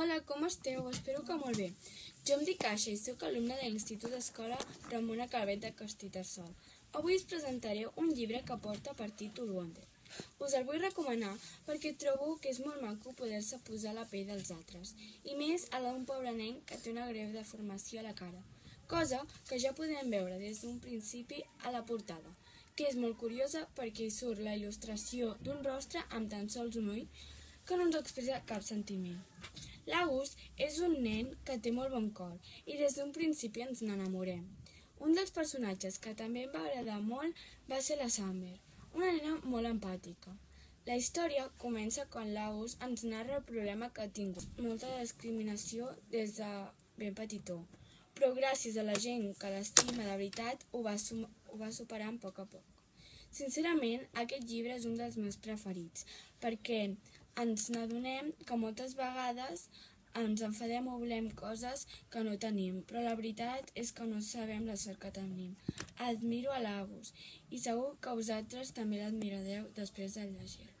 Hola, com esteu? Espero que molt bé. Jo em dic Aixa i sóc alumne de l'Institut Escola Ramona Calvet de Castellterçol. Avui us presentaré un llibre que porta per títol Wonder. Us el vull recomanar perquè trobo que és molt maco poder-se posar la pell dels altres, i més a la d'un pobre nen que té una greu deformació a la cara, cosa que ja podem veure des d'un principi a la portada, que és molt curiosa perquè hi surt la il·lustració d'un rostre amb tan sols un ull que no ens expressa cap sentiment. L'August és un nen que té molt bon cor i des d'un principi ens n'enamorem. Un dels personatges que també em va agradar molt va ser la Summer, una nena molt empàtica. La història comença quan l'August ens narra el problema que ha tingut, molta discriminació des de ben petitó, però gràcies a la gent que l'estima de veritat ho va, ho va superar a poc a poc. Sincerament, aquest llibre és un dels meus preferits, perquè ens n'adonem que moltes vegades ens enfadem o volem coses que no tenim, però la veritat és que no sabem la sort que tenim. Admiro a l'Agus i segur que vosaltres també l'admirareu després de llegir